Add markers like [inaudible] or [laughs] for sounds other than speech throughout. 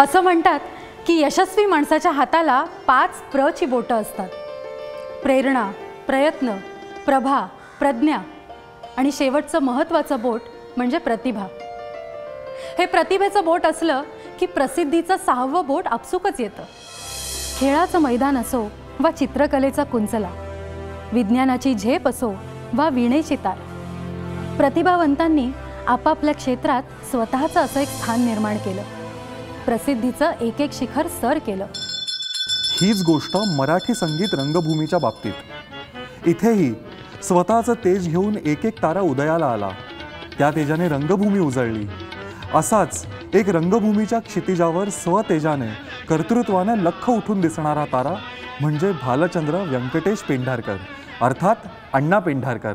असं म्हणतात की यशस्वी माणसाच्या हाताला पाच प्रची बोटं असतात. प्रेरणा प्रयत्न प्रभा प्रज्ञा आणि शेवटचं महत्त्वाचं बोट म्हणजे प्रतिभा. हे प्रतिभेचं बोट असलं की प्रसिद्धीचं सहावं बोट आपसुकच येतं. खेळाचं मैदान असो वा चित्रकलेचा कुंचला विज्ञानाची झेप असो वा विणेची तार प्रतिभावंतांनी आपापल्या क्षेत्रात स्वतःचं असं एक स्थान निर्माण केलं. प्रसिद्धीचं एक एक शिखर सर केलं. हीच गोष्ट मराठी संगीत रंगभूमीच्या बाबतीत. इथेही स्वतःचं तेज घेऊन एक एक तारा उदयाला आला. त्या तेजाने रंगभूमी उजळली. असाच एक रंगभूमीच्या क्षितिजावर स्वतेजाने कर्तृत्वाने लख उठून दिसणारा तारा म्हणजे भालचंद्र व्यंकटेश पेंढारकर अर्थात अण्णा पेंढारकर.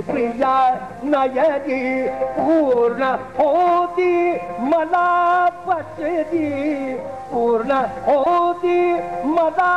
प्रिया नयनी पूर्ण होती मला बसदी पूर्ण होती मला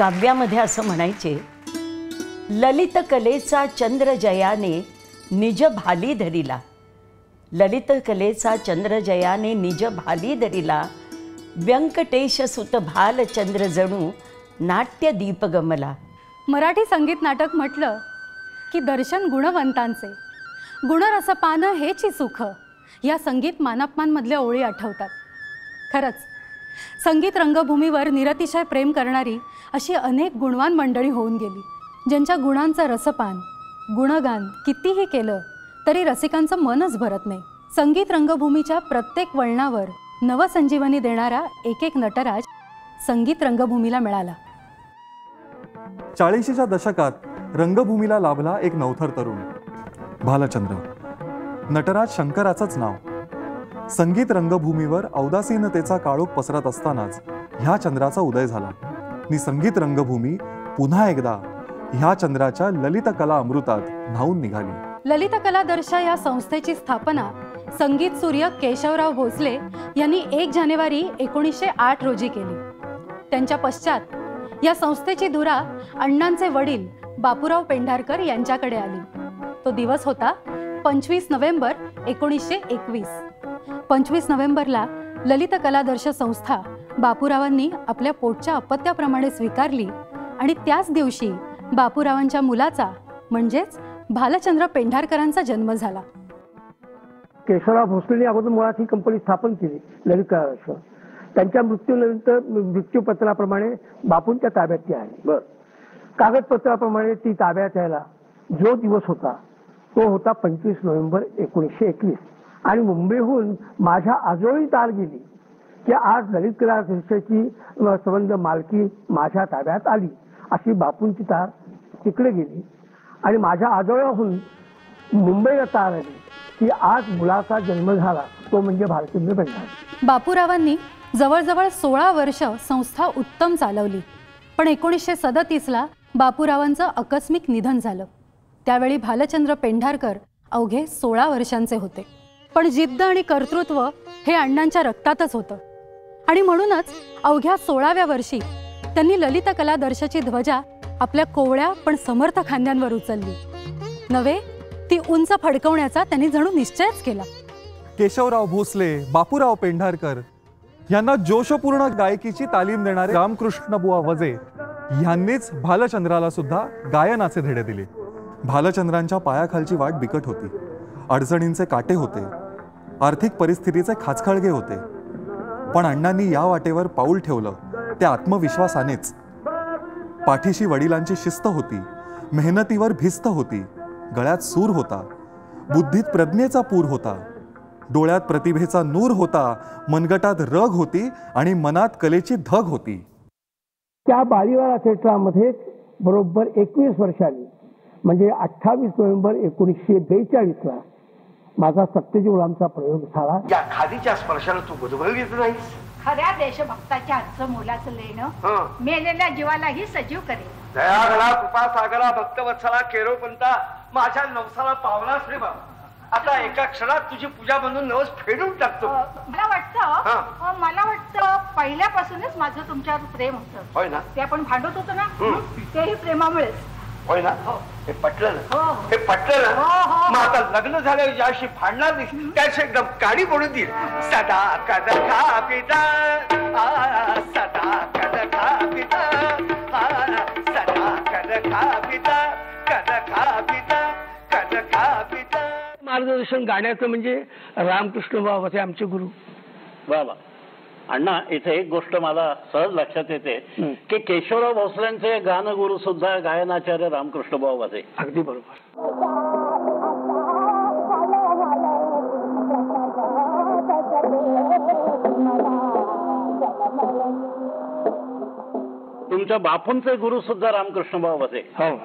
काव्यामध्ये असं म्हणायचे ललित कलेचा चंद्र जयाने निज भाली धरिला. ललित कलेचा चंद्र जयाने निज भाली धरिला. व्यंकटेश सुत भालचंद्र जणू नाट्य दीप गमला. मराठी संगीत नाटक म्हटलं की दर्शन गुणवंतांचे. गुणरसपानं हेची सुख या संगीत मानापमानमधल्या ओळी आठवतात. खरंच संगीत रंगभूमीवर निरतिशय प्रेम करणारी अशी अनेक गुणवान मंडळी होऊन गेली ज्यांच्या गुणांचं रसपान गुणगान कितीही केलं तरी रसिकांचं मनच भरत नाही. संगीत रंगभूमीच्या प्रत्येक वळणावर नवसंजीवनी देणारा एक एक नटराज संगीत रंगभूमीला मिळाला. चाळीशीच्या दशकात रंगभूमीला लाभला एक नवथर तरुण भालचंद्र. नटराज शंकराचंच नाव. संगीत रंगभूमीवर औदासीनतेचा काळोख पसरत असतानाच ह्या चंद्राचा उदय झाला. नि संगीत रंगभूमी पुन्हा एकदा ह्या चंद्राच्या ललित कला अमृतात न्हावून निघाली. ललित कलादर्श या संस्थेची स्थापना संगीत सूर्य केशवराव भोसले यांनी एक जानेवारी एकोणीसशे आठ रोजी केली. त्यांच्या पश्चात या संस्थेची धुरा अण्णांचे वडील बापूराव पेंढारकर यांच्याकडे आली. तो दिवस होता पंचवीस नोव्हेंबर एकोणीसशे एकवीस. पंचवीस नोव्हेंबरला ललित कलादर्श संस्था बापूरावांनी आपल्या पोटच्या अपत्याप्रमाणे स्वीकारली आणि त्याच दिवशी बापूरावांच्या मुलाचा म्हणजेच भालचंद्र पेंढारकरांचा जन्म झाला. केशवराव भोसलेने अगोदर मुळात ही कंपनी स्थापन केली ललित कलादर्श. त्यांच्या मृत्यूनंतर मृत्यूपत्राप्रमाणे बापूंच्या ताब्यात ती आहे बर. कागदपत्राप्रमाणे ती ताब्यात यायला जो दिवस होता तो होता पंचवीस नोव्हेंबर एकोणीसशे एकवीस. आणि मुंबईहून माझ्या आजोळी तार गेली. की आज ललित कला संस्थेची संबंध मालकी माझ्या ताब्यात आली. अशी बापूंची तार तिकडे गेली. आणि माझ्या आजोळाहून मुंबईला तार आली. की आज मुलाचा जन्म झाला तो म्हणजे भारतीय पेंढार बापूरावांनी जवळजवळ सोळा वर्ष संस्था उत्तम चालवली. पण एकोणीसशे सदतीसला बापूरावांचं आकस्मिक निधन झालं. त्यावेळी भालचंद्र पेंढारकर अवघे सोळा वर्षांचे होते. पण जिद्द आणि कर्तृत्व हे अण्णांच्या रक्तातच होतं. आणि म्हणूनच अवघ्या सोळाव्या वर्षी त्यांनी ललित कलादर्शची ध्वजा आपल्या कोवळ्या पण समर्थ खांद्यांवर उचलली. नव्हे ती उंच फडकवण्याचा त्यांनी जणू निश्चयच केला. केशवराव भोसले बापूराव पेंढारकर यांना जोशपूर्ण गायकीची तालीम देणारे रामकृष्ण बुवा वजे यांनीच भालचंद्राला सुद्धा गायनाचे धडे दिले. भालचंद्रांच्या पायाखालची वाट बिकट होती. अडचणींचे काटे होते. आर्थिक परिस्थितीचे खाचखळगे होते. पण अण्णांनी या वाटेवर पाऊल ठेवलं ते आत्मविश्वासानेच. पाठीशी वडिलांची शिस्त होती. मेहनतीवर भिस्त होती. गळ्यात सूर होता. बुद्धीत प्रज्ञेचा पूर होता. डोळ्यात प्रतिभेचा नूर होता. मनगटात रग होती आणि मनात कलेची धग होती. त्या बालीवाला थिएटरामध्ये बरोबर एकवीस वर्षांनी म्हणजे अठ्ठावीस नोव्हेंबर एकोणीसशे बेचाळीसला माझा सत्यजीवलांचा प्रयोग झाला या खादीच्या स्पर्शानं तू गुदगुलीत नाहीस? खऱ्या देशभक्ताच्या हातचं मोलाचं लेणं. मेलेल्या जीवालाही सजीव करेल. दयागला कृपा सागरा भक्तवत्सला केरोपंता माझ्या नवसाला पावलास रे बाबा. आता एका क्षणात तुझी पूजा बनवून नवस फेडून टाकतो. मला वाटतं हं. मला वाटतं पहिल्यापासूनच माझं तुमच्यावर प्रेम होतं. होय ना? ते आपण भांडत होतो ना? हं. तेही प्रेमामुळेच. होय ना? हे. पटलं ना? हो, हो. हे पटलं हो, ना? हो, मग हो. आता लग्न झाल्यावर याशी भांडणार नाही. त्याची एकदम काडी पडून देईल. सदा कद खा पिता. आ, सदा कद खा पिता. आ, सदा कद खा पिता. कद खा पिता. कद खा पिता. मार्गदर्शन गाण्याचं म्हणजे रामकृष्ण बाबा ते आमचे गुरु. वा अण्णा इथे एक गोष्ट मला सहज लक्षात येते. की केशवराव भोसलेंचे गानगुरु सुद्धा गायनाचार्य रामकृष्ण भाऊ वाजे. अगदी बरोबर. तुमच्या बापूंचे गुरु सुद्धा रामकृष्ण भाऊ वाजे. हो.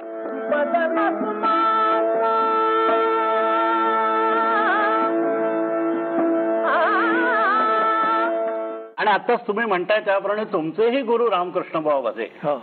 आणि आताच तुम्ही म्हणताय त्याप्रमाणे तुमचेही गुरु रामकृष्ण भाऊ वाजे हो.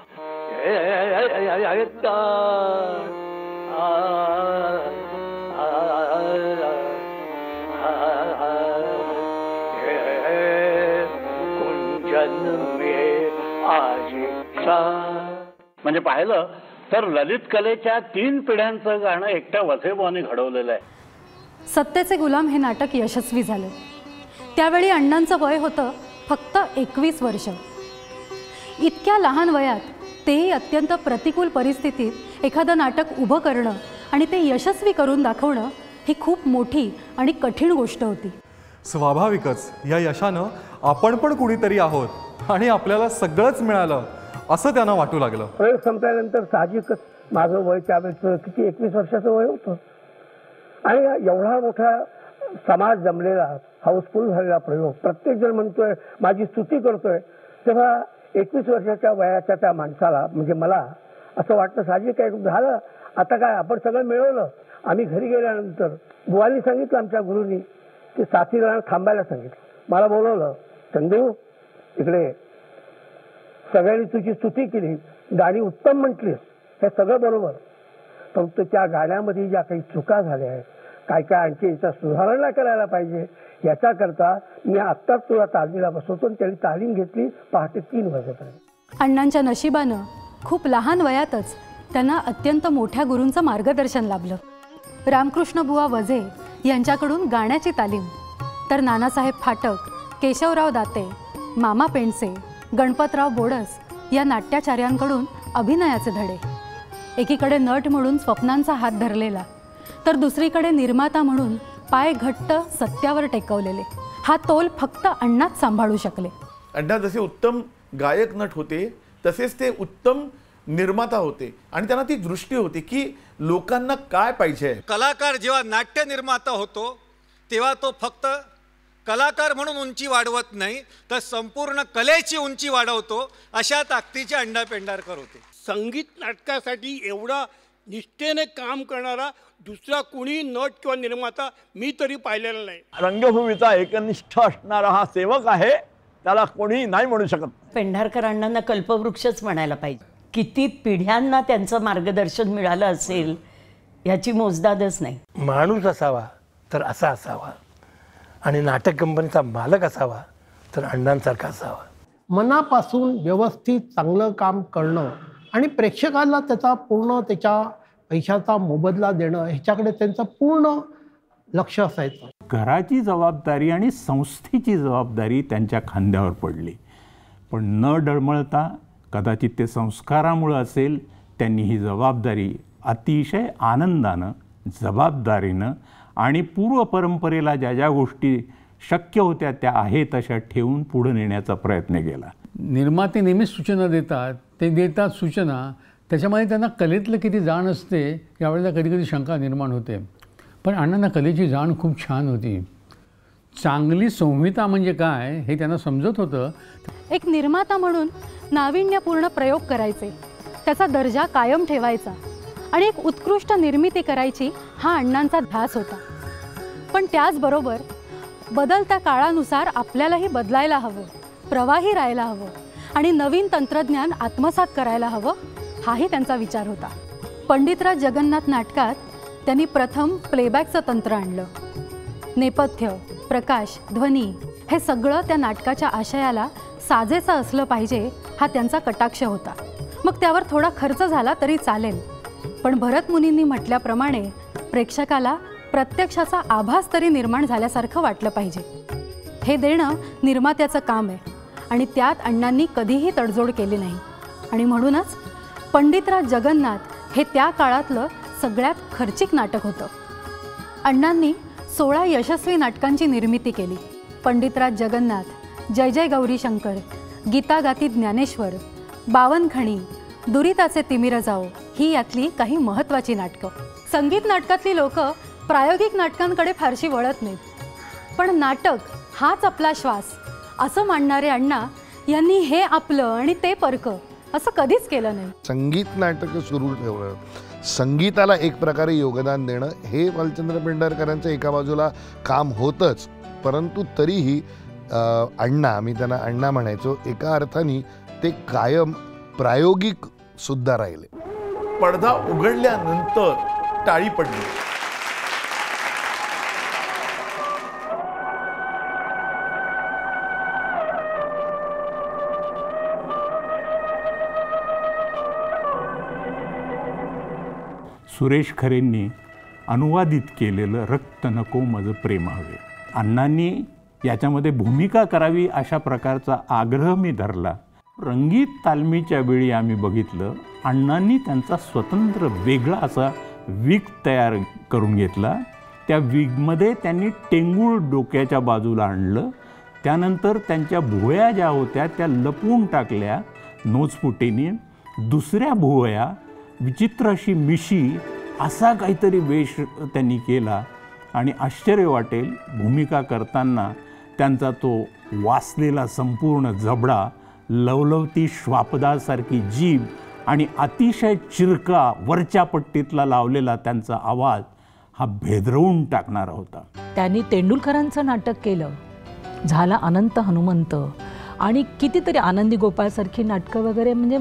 म्हणजे पाहिलं तर ललित कलेच्या तीन पिढ्यांचं गाणं एकट्या वझेबुवाने घडवलेलं आहे. सत्तेचे गुलाम हे नाटक यशस्वी झाले. त्यावेळी अण्णांचं वय होतं फक्त एकवीस वर्ष. इतक्या लहान वयात तेही अत्यंत प्रतिकूल परिस्थितीत एखादं नाटक उभं करणं आणि ते यशस्वी करून दाखवणं ही खूप मोठी आणि कठीण गोष्ट होती. स्वाभाविकच या यशानं आपण पण कुणीतरी आहोत आणि आपल्याला सगळंच मिळालं असं त्यांना वाटू लागलं. प्रयोग संपल्यानंतर साहजिकच माझं वय त्यावेळेस किती एकवीस वर्षाचं वय होतं. आणि एवढा मोठा समाज जमलेला हाऊसफुल झालेला प्रयोग. प्रत्येक जण म्हणतोय माझी स्तुती करतोय. तेव्हा एकवीस वर्षाच्या वयाच्या त्या माणसाला म्हणजे मला असं वाटतं साहजिक काय झालं. आता काय आपण सगळं मिळवलं. आम्ही घरी गेल्यानंतर बुवानी सांगितलं आमच्या गुरुनी की साथीदारांना थांबायला सांगितलं. मला बोलवलं चंदू इकडे सगळ्यांनी तुझी स्तुती केली. गाणी उत्तम म्हटलीस. हे सगळं बरोबर. परंतु त्या गाण्यामध्ये ज्या काही चुका झाल्या आहेत काय काय आणखी याच्या सुधारणा करायला पाहिजे? याच्याकरता मी आत्ताच तुला तालमीला बसवतो आणि तालीम घेतली पहाटे तीन वाजेपर्यंत. अण्णांच्या नशिबानं खूप लहान वयातच त्यांना अत्यंत मोठ्या गुरूंचं मार्गदर्शन लाभलं. रामकृष्ण बुवा वझे यांच्याकडून गाण्याची तालीम तर नानासाहेब फाटक केशवराव दाते मामा पेंडसे गणपतराव बोडस या नाट्याचार्यांकडून अभिनयाचे धडे. एकीकडे नट म्हणून स्वप्नांचा हात धरलेला तर दुसरीकडे निर्माता म्हणून पाय घट्ट सत्यावर टेकवलेले. हा तोल फक्त अण्णाच सांभाळू शकले. अण्णा जसे उत्तम गायक नट होते तसेच ते उत्तम निर्माता होते आणि त्यांना ती दृष्टी होती की लोकांना काय पाहिजे कलाकार जेव्हा नाट्य निर्माता होतो तेव्हा तो फक्त कलाकार म्हणून उंची वाढवत नाही तर संपूर्ण कलेची उंची वाढवतो अशा ताकदीचे अण्णा पेंढारकर होते. संगीत नाटकासाठी एवढा निष्ठेने काम करणारा दुसरा कुणी नट किंवा निर्माता मी तरी पाहिलेला नाही. रंगभूमीचा एकनिष्ठ असणारा हा सेवक आहे त्याला कोणी नाही म्हणू शकत. पेंढारकर अण्णांना कल्पवृक्षच म्हणायला पाहिजे. किती पिढ्यांना त्यांचं मार्गदर्शन मिळालं असेल याची मोजदादच नाही. माणूस असावा तर असा असावा. आणि नाटक कंपनीचा मालक असावा तर अण्णांसारखा असावा. मनापासून व्यवस्थित चांगलं काम करणं आणि प्रेक्षकाला त्याचा पूर्ण त्याच्या पैशाचा मोबदला देणं ह्याच्याकडे त्यांचं पूर्ण लक्ष असायचं. घराची जबाबदारी आणि संस्थेची जबाबदारी त्यांच्या खांद्यावर पडली. पण न डळमळता कदाचित ते संस्कारामुळं असेल त्यांनी ही जबाबदारी अतिशय आनंदानं जबाबदारीनं आणि पूर्व परंपरेला ज्या ज्या गोष्टी शक्य होत्या त्या आहेत तशा ठेवून पुढे नेण्याचा प्रयत्न केला. निर्माते नेहमीच सूचना देतात ते देतात सूचना त्याच्यामध्ये त्यांना कलेतलं किती जाण असते यावेळेला कधी कधी शंका निर्माण होते. पण अण्णांना कलेची जाण खूप छान होती. चांगली संहिता म्हणजे काय हे त्यांना समजत होतं. एक निर्माता म्हणून नाविन्यपूर्ण प्रयोग करायचे. त्याचा दर्जा कायम ठेवायचा. आणि एक उत्कृष्ट निर्मिती करायची हा अण्णांचा ध्यास होता. पण त्याचबरोबर बदलत्या काळानुसार आपल्यालाही बदलायला हवं. प्रवाही राहायला हवं. आणि नवीन तंत्रज्ञान आत्मसात करायला हवं हाही त्यांचा विचार होता. पंडितराज जगन्नाथ नाटकात त्यांनी प्रथम प्लेबॅकचं तंत्र आणलं. नेपथ्य प्रकाश ध्वनी हे सगळं त्या नाटकाच्या आशयाला साजेचं असलं पाहिजे हा त्यांचा कटाक्ष होता. मग त्यावर थोडा खर्च झाला तरी चालेल. पण भरतमुनींनी म्हटल्याप्रमाणे प्रेक्षकाला प्रत्यक्षाचा आभास तरी निर्माण झाल्यासारखं वाटलं पाहिजे. हे देणं निर्मात्याचं काम आहे. आणि त्यात अण्णांनी कधीही तडजोड केली नाही. आणि म्हणूनच पंडितराज जगन्नाथ हे त्या काळातलं सगळ्यात खर्चिक नाटक होतं. अण्णांनी सोळा यशस्वी नाटकांची निर्मिती केली. पंडितराज जगन्नाथ जय जय गौरी शंकर गीतागाती ज्ञानेश्वर बावनखणी दुरिताचे तिमिर जाओ ही यातली काही महत्त्वाची नाटकं. संगीत नाटकातली लोक प्रायोगिक नाटकांकडे फारशी वळत नाहीत. पण नाटक हाच आपला श्वास. असं मांडणारे अण्णा यांनी हे आपलं आणि ते परकं असं कधीच केलं नाही. संगीत नाटकं सुरू ठेवणं संगीताला एक प्रकारे योगदान देणं हे भालचंद्र पेंढारकरांचं एका बाजूला काम होतंच. परंतु तरीही अण्णा मी त्यांना अण्णा म्हणायचो एका अर्थाने ते कायम प्रायोगिक सुद्धा राहिले. पडदा उघडल्यानंतर टाळी पडली. सुरेश खरेंनी अनुवादित केलेलं रक्त नको माझं प्रेम हवे. अण्णांनी याच्यामध्ये भूमिका करावी अशा प्रकारचा आग्रह मी धरला. रंगीत तालमीच्या वेळी आम्ही बघितलं अण्णांनी त्यांचा स्वतंत्र वेगळा असा विग तयार करून घेतला. त्या विगमध्ये त्यांनी टेंगूळ डोक्याच्या बाजूला आणलं. त्यानंतर त्यांच्या भुवया ज्या होत्या त्या लपवून टाकल्या. नोचपुटीने दुसऱ्या भुवया विचित्र अशी मिशी असा काहीतरी वेश त्यांनी केला आणि आश्चर्य वाटेल भूमिका करताना त्यांचा तो वाचलेला संपूर्ण जबडा लवलवती श्वापदासारखी जीभ आणि अतिशय चिरका वरच्या पट्टीतला लावलेला त्यांचा आवाज हा भेदरवून टाकणारा होता. त्यांनी तेंडुलकरांचं नाटक केलं. झाला अनंत हनुमंत आणि कितीतरी आनंदी गोपाळसारखी नाटकं वगैरे म्हणजे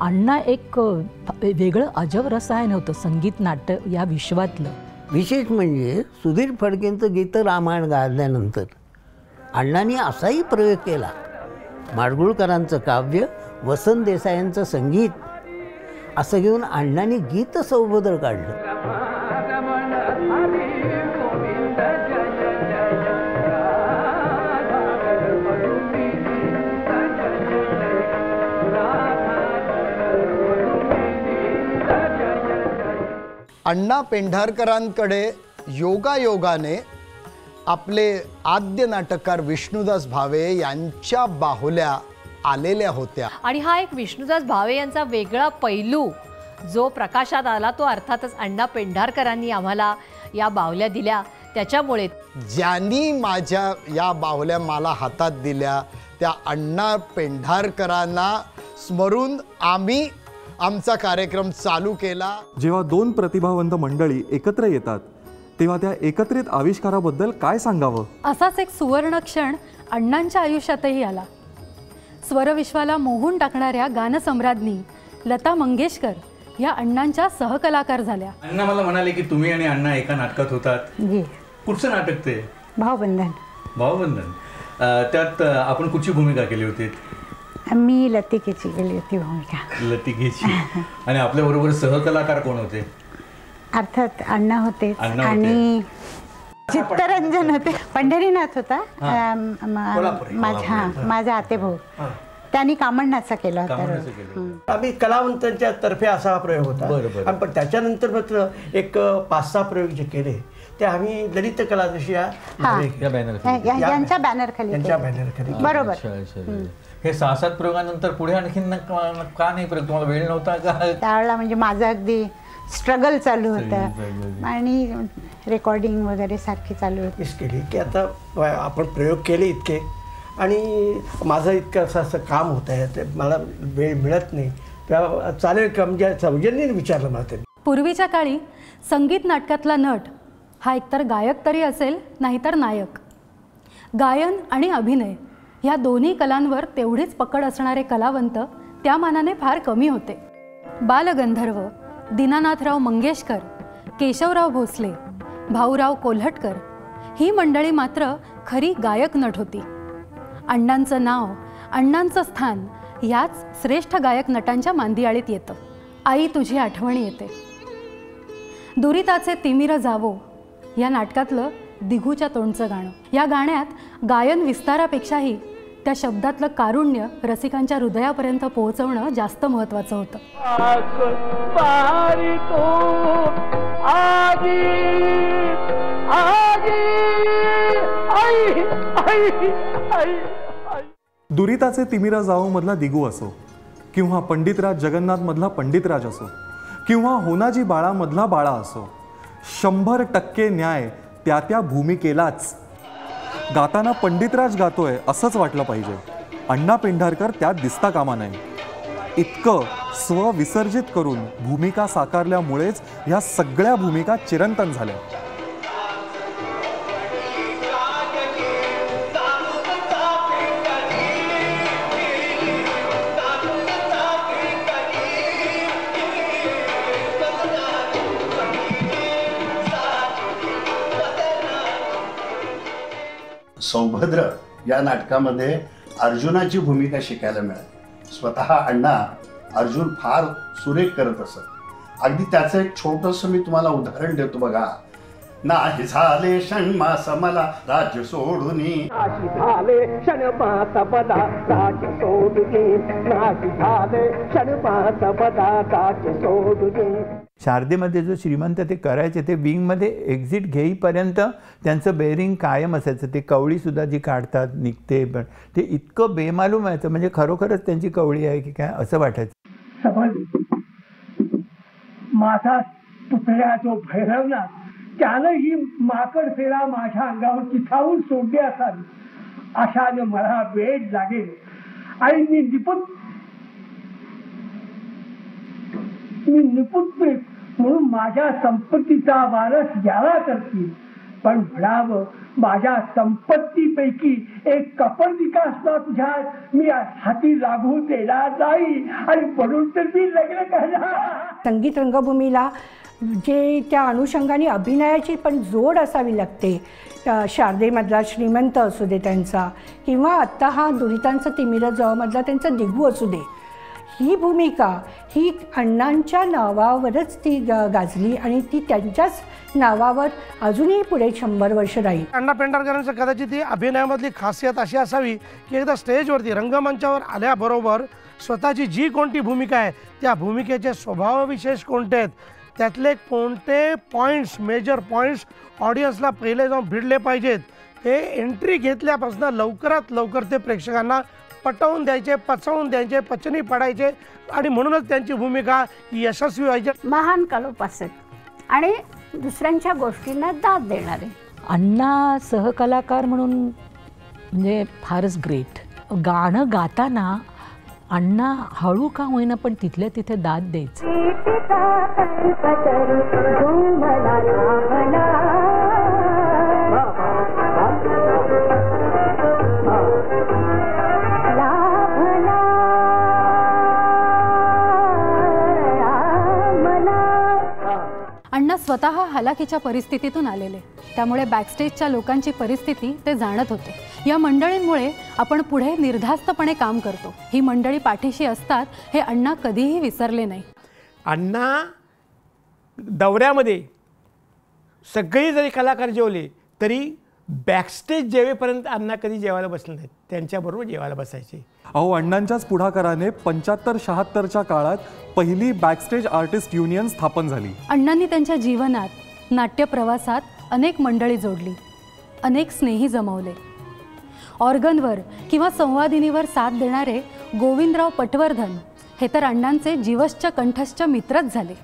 अण्णा एक वेगळं अजब रसायन होतं संगीत नाट्य या विश्वातलं. विशेष म्हणजे सुधीर फडकेंचं गीतं रामायण गाजल्यानंतर अण्णांनी असाही प्रयोग केला. माडगुळकरांचं काव्य वसंत देसायांचं संगीत असं घेऊन अण्णांनी गीत सौभद्र काढलं. अण्णा पेंढारकरांकडे योगायोगाने आपले आद्य नाटककार विष्णुदास भावे यांच्या बाहुल्या आलेल्या होत्या. आणि हा एक विष्णुदास भावे यांचा वेगळा पैलू जो प्रकाशात आला तो अर्थातच अण्णा पेंढारकरांनी आम्हाला या बावल्या दिल्या. त्याच्यामुळे ज्यांनी माझ्या या बाहुल्या मला हातात दिल्या त्या अण्णा पेंढारकरांना स्मरून आम्ही आमचा कार्यक्रम चालू केला. जेव्हा दोन प्रतिभावंत मंडळी एकत्र येतात तेव्हा त्या एकत्रित आविष्काराबद्दल काय सांगावं? असाच एक सुवर्ण क्षण अण्णांच्या आयुष्यातही आला. स्वरविश्वाला मोहून टाकणाऱ्या गानसम्राज्ञी लता मंगेशकर या अण्णांच्या सहकलाकार झाल्या. अण्णा मला म्हणाले की तुम्ही आणि अण्णा एका नाटकात होतात. जी. कुठचं नाटक ते? भावबंधन. भावबंधन. त्यात आपण कुठची भूमिका केली होती? मी लतिकेची गेली होती भूमिका. लतिकेची. आणि आपल्या बरोबर सहकलाकार कोण होते? अर्थात अण्णा होते. आणि चित्तरंजन होते. पंढरीनाथ होता. हा. माझा. माझा आतेभाऊ. त्यांनी कामण्णाचा केला होता. आम्ही कलावंतांच्या तर्फे असा हा प्रयोग होता. पण त्याच्यानंतर मात्र एक पाच सहा प्रयोग जे केले ते आम्ही ललित कला जशी हा. यांच्या बॅनर खाली यांच्या केलं. बॅनर खाली बरोबर. हे सहा सात प्रयोगानंतर पुढे आणखीन का नाही प्रयोग? तुम्हाला वेळ नव्हता का? त्यावेळेला म्हणजे माझं अगदी स्ट्रगल चालू होतं. आणि रेकॉर्डिंग वगैरे सारखी चालू होती. केली की आता आपण प्रयोग केले इतके. आणि माझं इतकं असं असं काम होत आहे. ते मला वेळ मिळत नाही. तेव्हा चालेल का? म्हणजे सौजन्याने विचारलं मला त्यांनी. पूर्वीच्या काळी संगीत नाटकातला नट हा एकतर गायक तरी असेल नाहीतर नायक. गायन आणि अभिनय ह्या दोन्ही कलांवर तेवढीच पकड असणारे कलावंत त्या मानाने फार कमी होते. बालगंधर्व दीनानाथराव मंगेशकर केशवराव भोसले भाऊराव कोल्हटकर ही मंडळी मात्र खरी गायक नट होती. अण्णांचं नाव अण्णांचं स्थान याच श्रेष्ठ गायक नटांच्या मांदियाळीत येतं. आई तुझी आठवणी येते. दुरिताचे तिमिर जावो या नाटकातलं दिघूच्या तोंडचं गाणं. या गाण्यात गायन विस्तारापेक्षाही त्या शब्दातलं कारुण्य रसिकांच्या हृदयापर्यंत पोहोचवणं जास्त महत्त्वाचं होतं. दुरिताचे तिमिरा जाओ मधला दिगू असो किंवा पंडितराज जगन्नाथ मधला पंडितराज असो किंवा होनाजी बाळा मधला बाळा असो शंभर टक्के न्याय त्या त्या भूमिकेलाच. गाताना पंडितराज गातोय असंच वाटलं पाहिजे. अण्णा पेंढारकर त्यात दिसता कामा नये इतकं स्व विसर्जित करून भूमिका साकारल्यामुळेच ह्या सगळ्या भूमिका चिरंतन झाल्या. सौभद्र या नाटकामध्ये अर्जुनाची भूमिका शिकायला मिळाली. स्वतः अण्णा अर्जुन फार सुरेख करत असत. अगदी त्याचं एक छोटंसं मी तुम्हाला उदाहरण देतो बघा. नाही झाले क्षणमास मला राज्य सोडून. नाशी झाले क्षणपात बदा राज सोडुनी. नाशी झाले क्षणमास बदा राज्य सोडून. शारदेमध्ये जो श्रीमंत ते करायचे ते विंगमध्ये एक्झिट घेईपर्यंत त्यांचं बेअरिंग कायम असायचं. ते कवळीसुद्धा जी काढतात निघते पण ते इतकं बेमालूम व्हायचं. म्हणजे खरोखरच त्यांची कवळी आहे की काय असं वाटायचं. समाधी माझा पुतळ्या जो भैरवला त्यानं ही माकड फेरा माझ्या अंगावर चिथावून सोडली असावी. अशाने मला वेळ लागेल. आणि मी निपुण मी निपुत्र म्हणून माझ्या संपत्तीचा वारस याला करतील. पण म्हणावं माझ्या संपत्तीपैकी एक कपर्दिका असला तुझ्या. मी हाती लागू देणार नाही आणि म्हणून तर मी लग्न करणार. संगीत रंगभूमीला जे त्या अनुषंगाने अभिनयाची पण जोड असावी लागते. शारदेमधला श्रीमंत असू दे त्यांचा किंवा आत्ता हा दुरितांचा तिमिरा जवळमधला त्यांचा दिगू असू दे. ही भूमिका ही अण्णांच्या नावावरच ती ग- गाजली आणि ती त्यांच्याच नावावर अजूनही पुढे शंभर वर्ष राहील. अण्णा पेंढारकरांचं कदाचित ही अभिनयामधली खासियत अशी असावी की एकदा स्टेजवरती रंगमंचावर आल्याबरोबर स्वतःची जी कोणती भूमिका आहे त्या भूमिकेचे स्वभावविशेष कोणते आहेत त्यातले कोणते पॉईंट्स मेजर पॉईंट्स ऑडियन्सला पहिले जाऊन भिडले पाहिजेत हे एंट्री घेतल्यापासून लवकरात लवकर ते प्रेक्षकांना पटवून द्यायचे पचवून द्यायचे पचनी पडायचे आणि म्हणूनच त्यांची भूमिका यशस्वी व्हायची. महान कलोपासक आणि दुसऱ्यांच्या गोष्टींना दाद देणारे. अण्णा सहकलाकार म्हणून म्हणजे फारच ग्रेट गाणं गाताना अण्णा हळू का होईना पण तिथल्या तिथे दाद द्यायचं. स्वतः हलाखीच्या परिस्थितीतून आलेले. त्यामुळे बॅकस्टेजच्या लोकांची परिस्थिती ते जाणत होते. या मंडळींमुळे आपण पुढे निर्धास्तपणे काम करतो. ही मंडळी पाठीशी असतात हे अण्णा कधीही विसरले नाही. अण्णा दौऱ्यामध्ये सगळे जरी कलाकार जेवले तरी बॅकस्टेज जेवेपर्यंत अण्णा कधी जेवायला बसले नाहीत त्यांच्याबरोबर जेवायला बसायचे. अहो अण्णांच्याच पुढाकाराने पंच्याहत्तर शहात्तरच्या काळात पहिली बॅकस्टेज आर्टिस्ट युनियन स्थापन झाली. अण्णांनी त्यांच्या जीवनात नाट्यप्रवासात अनेक मंडळी जोडली अनेक स्नेही जमवले. ऑर्गनवर किंवा संवादिनीवर साथ देणारे गोविंदराव पटवर्धन हे तर अण्णांचे जीवश्च कंठश्च मित्रच झाले.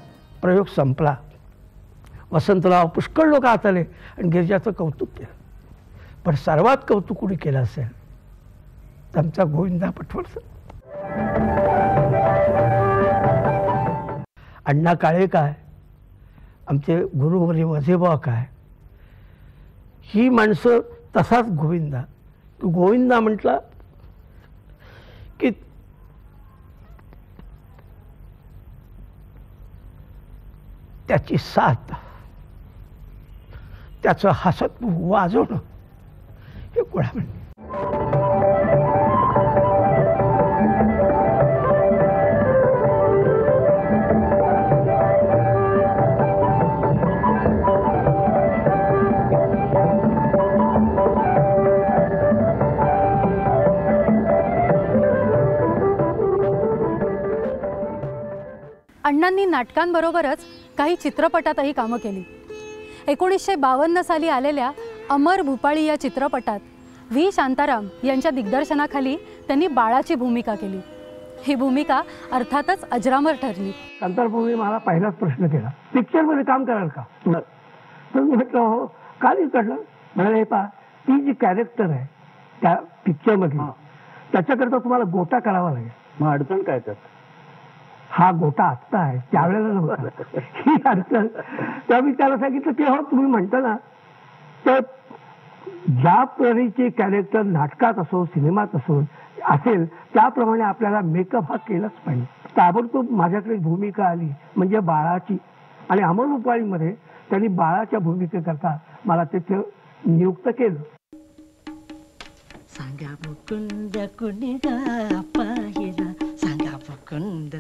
प्रयोग संपला. वसंतराव पुष्कळ लोक आत आले आणि गिरिजाचं कौतुक केलं. पण सर्वात कौतुक कुणी केलं असेल? आमचा गोविंदा पटवर्धन अण्णा काळे काय? आमचे गुरुवरी म्हणजे वझेबा काय? ही माणसं तसाच गोविंदा. तो गोविंदा म्हटला की त्याची साथ त्याचं हसत वाजवणं हे कोणा म्हणते अण्णांनी नाटकांबरोबरच काही चित्रपटातही कामं केली. एकोणीसशे बावन्न साली आलेल्या अमर भूपाळी या चित्रपटात व्ही. शांताराम यांच्या दिग्दर्शनाखाली त्यांनी बाळाची भूमिका केली. ही भूमिका अर्थातच अजरामर ठरली. शांतारपूर्वी मला पहिलाच प्रश्न केला. पिक्चरमध्ये काम कराल का? तर मी म्हटलं हो का नाही करणार? म्हणाले हे पहा ती जी कॅरेक्टर आहे त्या पिक्चरमधली त्याच्याकरता तुम्हाला गोटा करावा लागेल. मग अडचण काय त्यात? हा गोटा आत्ता आहे. त्यावेळेला नव्हता. [laughs] ही अडचण. तेव्हा मी त्याला सांगितलं की हो तुम्ही म्हणता ना तर ज्या परीचे कॅरेक्टर नाटकात असो सिनेमात असो असेल त्याप्रमाणे आपल्याला मेकअप हा केलाच पाहिजे. ताबडतोब माझ्याकडे भूमिका आली म्हणजे बाळाची. आणि अमर रुपाळीमध्ये त्यांनी बाळाच्या भूमिकेकरता मला तिथे नियुक्त केलं. सांगा मुकुंद कुणी पाहिला? सांगा मुकुंद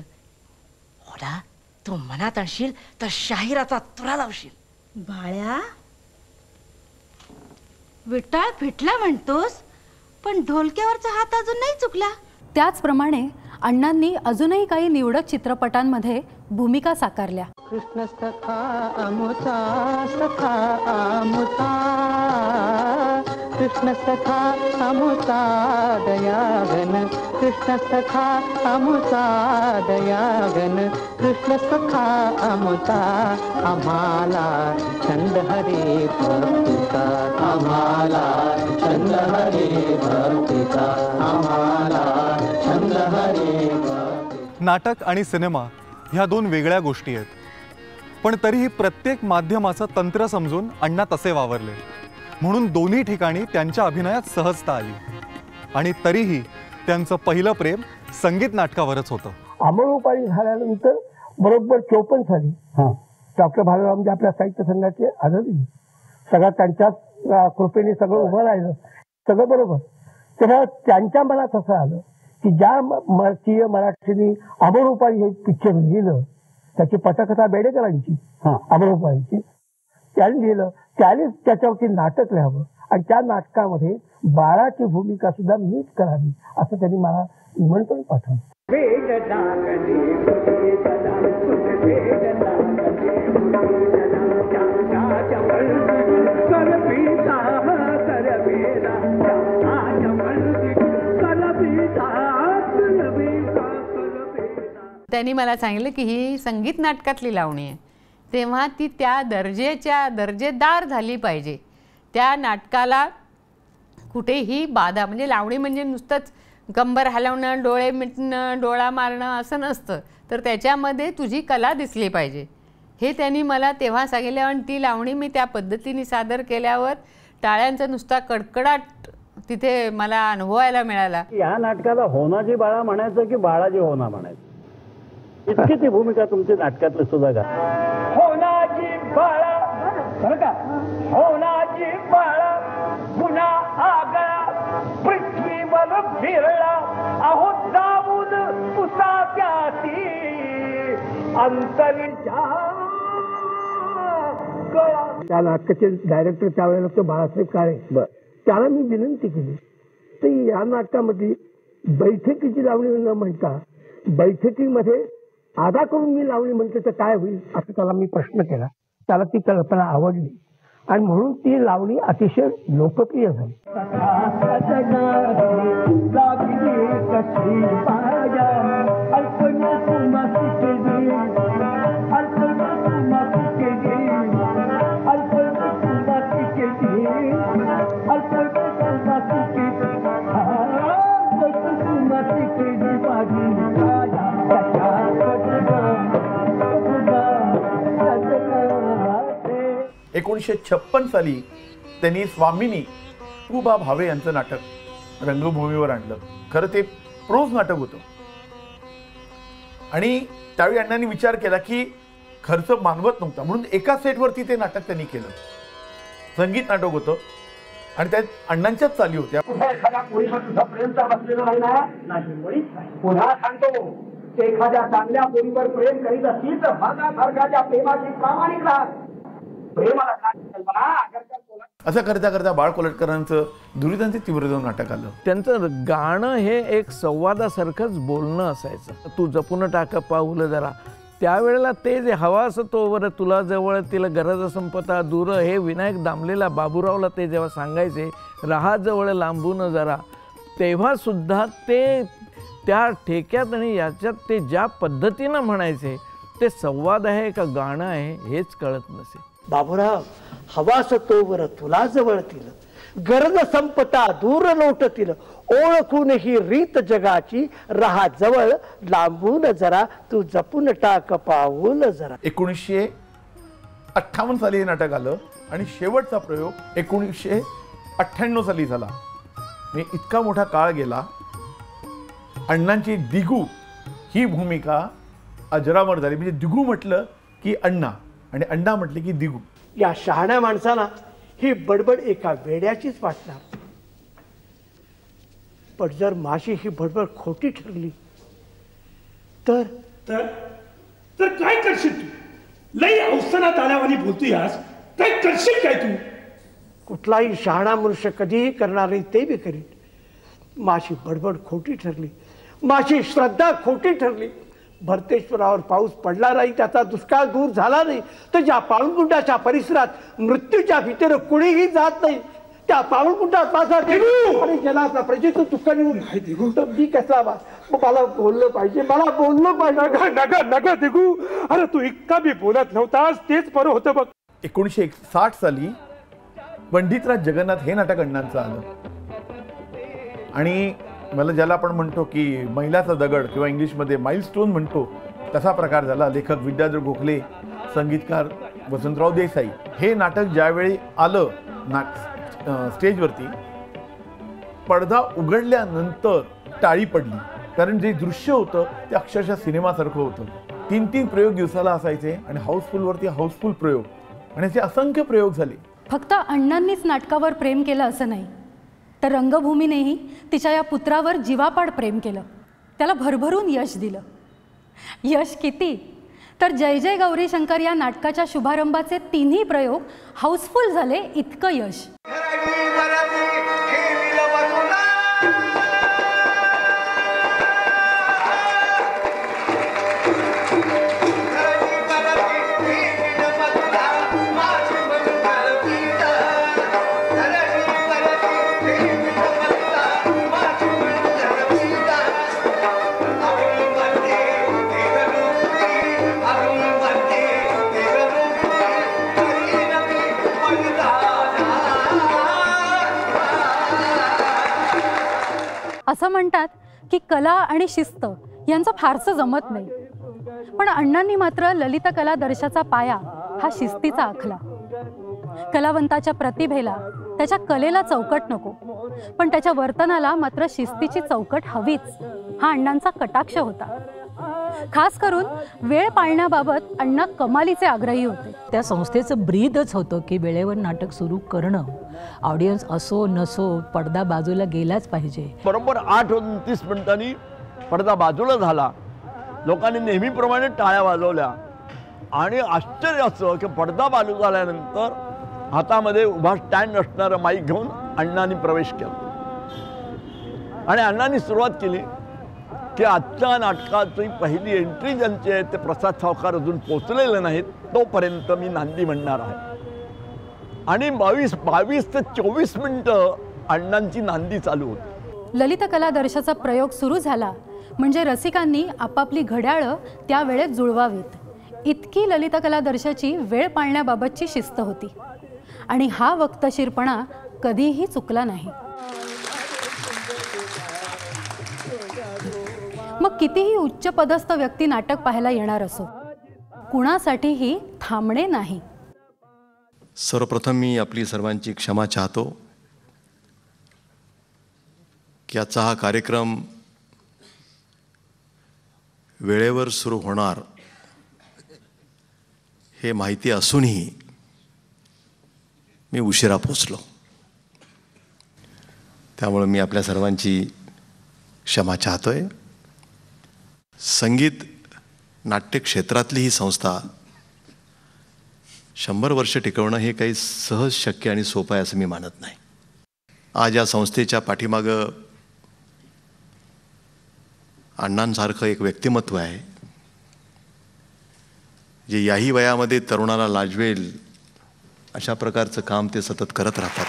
ओढा तू मनात आणशील तर शाहिराचा तुरा लावशील. बाळ्या विटाळ फिटला म्हणतोस पण ढोलक्यावरचा हात अजून नाही चुकला. त्याचप्रमाणे अण्णांनी अजूनही काही निवडक चित्रपटांमध्ये भूमिका साकारल्या. कृष्ण सखा अमुता सखा अमुता. कृष्ण सखा अमुता दयागन कृष्ण सखा अमुता दयागन कृष्ण अमुता आम्हाला छंद हरे भक्तीचा आम्हाला छंद हरे भक्तीचा आम्हाला छंद हरे नाटक आणि सिनेमा ह्या दोन वेगळ्या गोष्टी आहेत. पण तरीही प्रत्येक माध्यमाचं तंत्र समजून अण्णा तसे वावरले. म्हणून दोन्ही ठिकाणी त्यांच्या अभिनयात सहजता आली. आणि तरीही त्यांचं पहिलं प्रेम संगीत नाटकावरच होतं. अमरोपारी झाल्यानंतर बरोबर चोपन्न साली डॉक्टर भालराव म्हणजे आपल्या साहित्य संघाचे आदरणी सगळं त्यांच्याच कृपेने सगळं उभं राहिलं. सगळं बरोबर. तेव्हा त्यांच्या मनात असं आलं की ज्या म- मराठीय मराठीने अमरोपारी हे पिक्चर लिहिलं त्याची पटकथा बेडेकरांची अमरोपारीची त्यांनी लिहिलं त्यानेच त्याच्यावरती नाटक लिहावं. आणि त्या नाटकामध्ये बाळाची भूमिका सुद्धा मीच करावी असं त्यांनी मला निमंत्रण पाठवलं. त्यांनी मला सांगितलं की ही संगीत नाटकातली लावणी आहे. तेव्हा ती त्या दर्जेच्या दर्जेदार झाली पाहिजे. त्या नाटकाला कुठेही बाधा म्हणजे लावणी म्हणजे नुसतंच कंबर हलवणं डोळे मिटणं डोळा मारणं असं नसतं. तर त्याच्यामध्ये तुझी कला दिसली पाहिजे. हे त्यांनी मला तेव्हा सांगितलं आणि ती लावणी मी त्या पद्धतीने सादर केल्यावर टाळ्यांचा नुसता कडकडाट तिथे मला अनुभवायला मिळाला. या नाटकाला होनाजी बाळा म्हणायचं की बाळाजी होना म्हणायचं? इतकी ती भूमिका तुमची नाटकातली सुद्धा का? होनाजी बाळा. बरं का? होनाजी बाळा. पुन्हा आगळा. पृथ्वीवर फिरला अहो जाऊन उसात्याती अंतरीच्या गळा. त्या नाटकाचे डायरेक्टर त्यावेळेला तो बाळासाहेब काळे. त्याला मी विनंती केली. तर या नाटकामध्ये बैठकीची लावणी न म्हणता बैठकीमध्ये आधा करून मी लावणी म्हणते तर काय होईल? असं त्याला मी प्रश्न केला. त्याला ती कल्पना आवडली. आणि म्हणून ती लावणी अतिशय लोकप्रिय झाली. एकोणीसशे छप्पन साली त्यांनी स्वामिनी तुबा भावे यांचं नाटक रंगभूमीवर आणलं. खरं ते प्रोज नाटक होतं. आणि त्यावेळी अण्णांनी विचार केला की खर्च मानवत नव्हता. म्हणून एका सेटवरती ते नाटक त्यांनी केलं. संगीत नाटक होतं. आणि त्यात अण्णांच्याच चाली होत्या. कुठे एखाद्या पोळीवर तुझं प्रेम तर बसलेलं नाही ना? नाही मुळीच पुन्हा सांगतो. एखाद्या चांगल्या मुलीवर प्रेम करीत असतील तर भागा सारखाच्या प्रेमाची प्रामाणिक राहत प्रेमाला काय कल्पना अगर असं करता करता बाळ कोलटकरांचं दुरितांचे तीव्र जाऊन नाटक आलं. त्यांचं गाणं हे एक संवादासारखंच बोलणं असायचं. तू जपून टाक पाहुलं जरा. त्यावेळेला ते जे हवा असं तोवर तुला जवळ तिला गरज संपता दूर हे विनायक दामलेला बाबूरावला ते जेव्हा सांगायचे राहा जवळ लांबून जरा. तेव्हासुद्धा ते त्या ठेक्यात आणि याच्यात ते ज्या पद्धतीनं म्हणायचे ते संवाद आहे का गाणं आहे हेच कळत नसे. बाबूराव हवास तोवर तुला जवळतील गरज संपता दूर लोटतील ओळखून ही रीत जगाची राहा जवळ लांबून जरा. तू जपून टाक पाऊल जरा. एकोणीसशे अठ्ठावन्न साली हे नाटक आलं आणि शेवटचा प्रयोग एकोणीसशे अठ्ठ्याण्णव साली झाला. मी इतका मोठा काळ गेला. अण्णांची दिगू ही भूमिका अजरामर झाली. म्हणजे दिगू म्हटलं की अण्णा. आणि अण्णा म्हटले की दिगू. या शहाण्या माणसाला ही बडबड एका वेड्याचीच वाटणार. पण जर माझी ही बडबड खोटी ठरली तर? तर? तर काय करशील तू? लई अवसरात आल्यावानी बोलतोयास काय करशील काय तू? कुठलाही शहाणा मनुष्य कधीही करणार नाही ते बी करीन. माझी बडबड खोटी ठरली. माझी श्रद्धा खोटी ठरली. भरतेश्वरावर पाऊस पडला नाही त्याचा दुष्काळ दूर झाला नाही तर ज्या पाळणकुंडाच्या परिसरात मृत्यूच्या भीतीनं कुणीही जात नाही त्या पाळणकुंडात माझा देव आणि जनाचा प्रजेचं दुःख निघून तर मी कसला वा मला बोललं पाहिजे मला बोललं पाहिजे. नका नका दिगू अरे तू इतका बी बोलत नव्हतास तेच बरं होतं बघ. एकोणीसशे साठ साली पंडितराज जगन्नाथ हे नाटक अण्णांचं आलं. आणि मला ज्याला आपण म्हणतो की महिलाचा दगड किंवा इंग्लिशमध्ये माइलस्टोन म्हणतो तसा प्रकार झाला. लेखक विद्याधर गोखले संगीतकार वसंतराव देसाई. हे नाटक ज्यावेळी आलं ना स्टेजवरती पडदा उघडल्यानंतर टाळी पडली. कारण जे दृश्य होतं ते अक्षरशः सिनेमासारखं होतं. तीन तीन प्रयोग दिवसाला असायचे आणि हाऊसफुलवरती हाऊसफुल प्रयोग. आणि असे असंख्य प्रयोग झाले. फक्त अण्णांनीच नाटकावर प्रेम केलं असं नाही. तर रंगभूमीनेही तिच्या या पुत्रावर जीवापाड प्रेम केलं. त्याला भरभरून यश दिलं. यश किती? तर जय जय गौरी शंकर या नाटकाच्या शुभारंभाचे तिन्ही प्रयोग हाऊसफुल झाले इतकं यश. असं म्हणतात की कला आणि शिस्त यांचं फारसं जमत नाही. पण अण्णांनी मात्र ललित कला दर्शाचा पाया हा शिस्तीचा आखला. कलावंताच्या प्रतिभेला त्याच्या कलेला चौकट नको पण त्याच्या वर्तनाला मात्र शिस्तीची चौकट हवीच हा अण्णांचा कटाक्ष होता. खास करून वेळ पाळण्याबाबत अण्णा कमालीचे आग्रही होते. त्या संस्थेचं ब्रीदच होतं की वेळेवर नाटक सुरू करणं. ऑडियन्स असो नसो पडदा बाजूला गेलाच पाहिजे. बरोबर आठ वाजून तीस मिनिटांनी पडदा बाजूला झाला. लोकांनी नेहमीप्रमाणे टाळ्या वाजवल्या. आणि आश्चर्य असं की पडदा बाजू झाल्यानंतर हातामध्ये उभा स्टँड असणारं माईक घेऊन अण्णांनी प्रवेश केला. आणि अण्णांनी सुरुवात केली. की आजच्या नाटकाची पहिली एंट्री ज्यांची आहे ते प्रसाद सावकार अजून पोचलेले नाहीत तोपर्यंत मी नांदी म्हणणार आहे. आणि बावीस बावीस ते चोवीस मिनटं अण्णांची नांदी चालू होती. ललित कला दर्शाचा प्रयोग सुरू झाला. म्हणजे रसिकांनी आपापली घड्याळं त्या वेळेत जुळवावीत. इतकी ललित कला दर्शाची वेळ पाळण्याबाबतची शिस्त होती. आणि हा वक्तशीरपणा कधीही चुकला नाही. मग कितीही उच्च पदस्थ व्यक्ती नाटक पाहायला येणार असो कुणासाठीही थांबणे नाही. सर्वप्रथम मी आपली सर्वांची क्षमा चाहतो की आजचा हा कार्यक्रम वेळेवर सुरू होणार हे माहिती असूनही मी उशिरा पोचलो त्यामुळे मी आपल्या सर्वांची क्षमा चाहतोय. संगीत नाट्य क्षेत्रातली ही संस्था शंभर वर्ष टिकवणं हे काही सहज शक्य आणि सोपं आहे असं मी मानत नाही. आज या संस्थेच्या पाठीमागं अण्णांसारखं एक व्यक्तिमत्व आहे जे याही वयामध्ये तरुणाला लाजवेल अशा प्रकारचं काम ते सतत करत राहतात.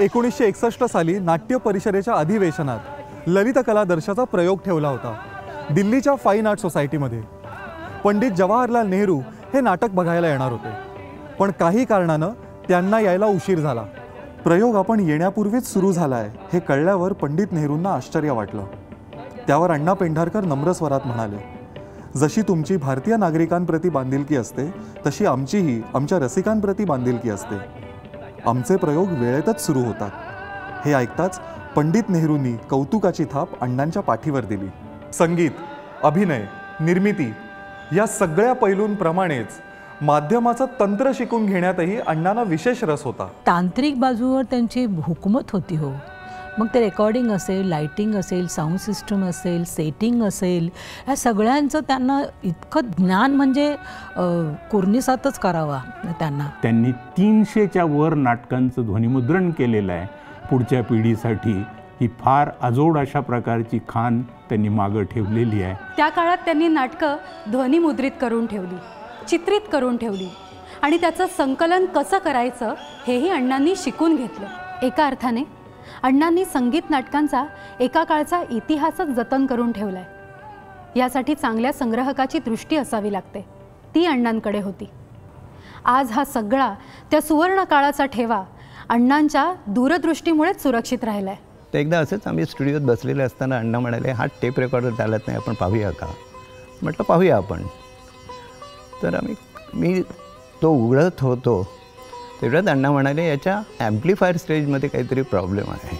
एकोणीसशे एकसष्ट साली नाट्य परिषदेच्या अधिवेशनात ललित कलादर्शाचा प्रयोग ठेवला होता. दिल्लीच्या फाईन आर्ट सोसायटीमध्ये पंडित जवाहरलाल नेहरू हे नाटक बघायला येणार होते. पण काही कारणानं त्यांना यायला उशीर झाला. प्रयोग आपण येण्यापूर्वीच सुरू झाला आहे हे कळल्यावर पंडित नेहरूंना आश्चर्य वाटलं. त्यावर अण्णा पेंढारकर नम्र स्वरात म्हणाले जशी तुमची भारतीय नागरिकांप्रती बांधिलकी असते तशी आमचीही आमच्या रसिकांप्रती बांधिलकी असते. आमचे प्रयोग वेळेतच सुरू होतात. हे ऐकताच पंडित नेहरूंनी कौतुकाची थाप अण्णांच्या पाठीवर दिली. संगीत अभिनय निर्मिती या सगळ्या पैलूंप्रमाणेच माध्यमाचं तंत्र शिकून घेण्यातही अण्णांना विशेष रस होता. तांत्रिक बाजूवर त्यांची हुकूमत होती हो. मग ते रेकॉर्डिंग असेल लाईटिंग असेल साऊंड सिस्टम असेल सेटिंग असेल ह्या सगळ्यांचं त्यांना इतकं ज्ञान म्हणजे कुर्निसातच करावा त्यांना. त्यांनी तीनशेच्या वर नाटकांचं ध्वनिमुद्रण केलेलं आहे. पुढच्या पिढीसाठी ही फार अजोड अशा प्रकारची खाण त्यांनी मागं ठेवलेली आहे. त्या काळात त्यांनी नाटकं ध्वनिमुद्रित करून ठेवली चित्रित करून ठेवली. आणि त्याचं संकलन कसं करायचं हेही अण्णांनी शिकून घेतलं. एका अर्थाने अण्णांनी संगीत नाटकांचा एका काळचा इतिहासच जतन करून ठेवलाय. यासाठी चांगल्या संग्रहकाची दृष्टी असावी लागते. ती अण्णांकडे होती. आज हा सगळा त्या सुवर्ण काळाचा ठेवा अण्णांच्या दूरदृष्टीमुळेच सुरक्षित राहिलाय. तर एकदा असंच आम्ही स्टुडिओत बसलेले असताना अण्णा म्हणाले हा टेप रेकॉर्डर चालत नाही आपण पाहूया का? म्हटलं पाहूया आपण. तर आम्ही मी तो उघडत होतो. तेवढ्यात अण्णा म्हणाले याच्या ॲम्प्लिफायर स्टेजमध्ये काहीतरी प्रॉब्लेम आहे.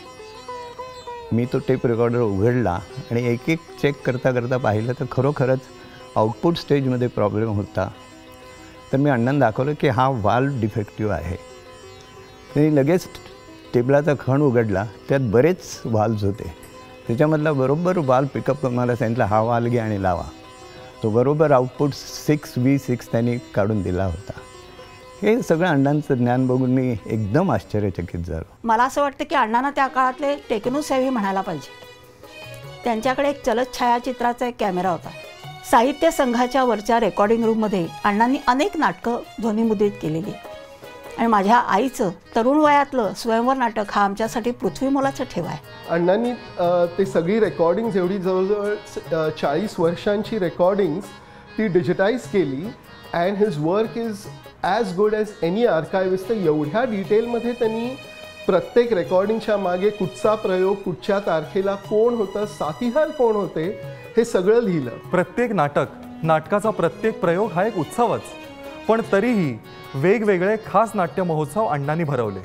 मी तो टेप रेकॉर्डर उघडला आणि एक एक चेक करता करता पाहिलं तर खरोखरच आउटपुट स्टेजमध्ये प्रॉब्लेम होता. तर मी अण्णांना दाखवलं की हा वाल्व डिफेक्टिव्ह आहे. त्यांनी लगेच टेबलाचा खण उघडला. त्यात बरेच वाल्स होते. त्याच्यामधला बरोबर वाल पिकअप मला सांगितला हा वाल घ्या आणि लावा. तो बरोबर आउटपुट सिक्स व्ही सिक्स त्यांनी काढून दिला होता. हे सगळं अण्णांचं ज्ञान बघून मी एकदम आश्चर्यचकित झालो. मला असं वाटतं की अण्णांना त्या काळातले टेक्नोसेव्ही म्हणायला पाहिजे. त्यांच्याकडे एक चलत छायाचित्राचा एक कॅमेरा होता. साहित्य संघाच्या वरच्या रेकॉर्डिंग रूममध्ये अण्णांनी अनेक नाटकं ध्वनिमुद्रित केलेली. आणि माझ्या आईचं तरुण वयातलं स्वयंवर नाटक हा आमच्यासाठी पृथ्वी मोलाचा ठेवा आहे. अण्णांनी ते सगळी रेकॉर्डिंग्स एवढी जवळजवळ चाळीस वर्षांची रेकॉर्डिंग्स ती डिजिटाईज केली and his work is as good as any archivist तर एवढ्या डिटेलमध्ये त्यांनी प्रत्येक रेकॉर्डिंगच्या मागे कुठचा प्रयोग कुठच्या तारखेला कोण होतं साथीहार कोण होते हे सगळं लिहिलं. प्रत्येक नाटक नाटकाचा प्रत्येक प्रयोग हा एक उत्सवच. पण तरीही वेगवेगळे खास नाट्य महोत्सव अण्णांनी भरवले.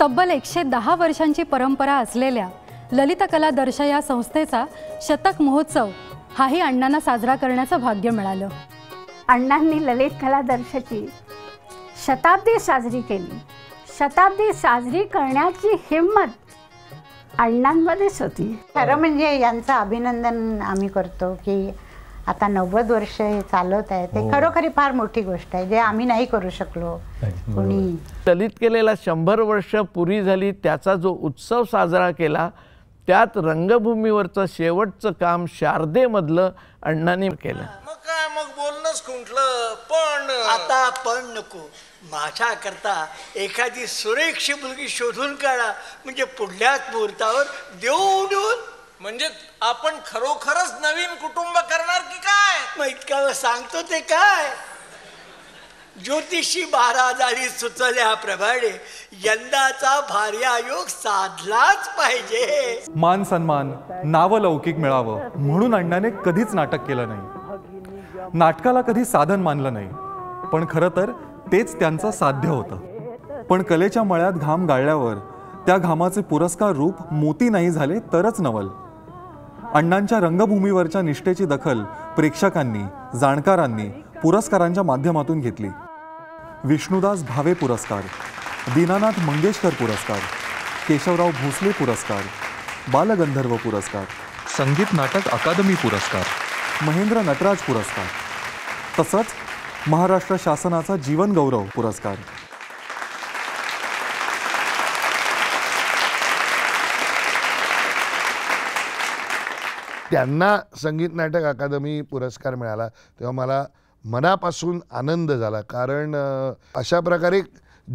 तब्बल एकशे दहा वर्षांची परंपरा असलेल्या ललित कला दर्श या संस्थेचा शतक महोत्सव हाही अण्णांना साजरा करण्याचं भाग्य मिळालं. अण्णांनी ललित कला दर्शची शताब्दी साजरी केली. शताब्दी साजरी करण्याची हिंमत अण्णांमध्येच होती. खरं म्हणजे यांचं अभिनंदन आम्ही करतो की आता नव्वद वर्ष हे चालवत आहे ते हो. खरोखरी फार मोठी गोष्ट आहे जे आम्ही नाही करू शकलो. कोणी. ललित केलेला शंभर वर्ष पुरी झाली त्याचा जो उत्सव साजरा केला त्यात रंगभूमीवरचं शेवटचं काम शारदेमधलं अण्णांनी केलं. काय मग बोलणंच खुंटलं. पण आता पण नको. माझ्या करता एखादी सुरेखशी मुलगी शोधून काढा. म्हणजे पुढल्याच मुहूर्तावर देऊ उडून म्हणजे आपण खरोखरच नवीन कुटुंब करणार की काय? मग इतका सांगतो ते काय? ज्योतिषी महाराजांनी सुचवल्याप्रमाणे यंदाचा भार्यायोग साधलाच पाहिजे. मान सन्मान नावलौकिक मिळावं म्हणून अण्णाने कधीच नाटक केलं नाही. नाटकाला कधी साधन मानलं नाही. पण खरं तर तेच त्यांचं साध्य होतं. पण कलेच्या मळ्यात घाम गाळल्यावर त्या घामाचे पुरस्कार रूप मोती नाही झाले तरच नवल. अण्णांच्या रंगभूमीवरच्या निष्ठेची दखल प्रेक्षकांनी जाणकारांनी पुरस्कारांच्या माध्यमातून घेतली. विष्णुदास भावे पुरस्कार दीनानाथ मंगेशकर पुरस्कार केशवराव भोसले पुरस्कार बालगंधर्व पुरस्कार संगीत नाटक अकादमी पुरस्कार महेंद्र नटराज पुरस्कार तसंच महाराष्ट्र शासनाचा जीवन गौरव पुरस्कार. त्यांना संगीत नाटक अकादमी पुरस्कार मिळाला तेव्हा मला मनापासून आनंद झाला. कारण अशा प्रकारे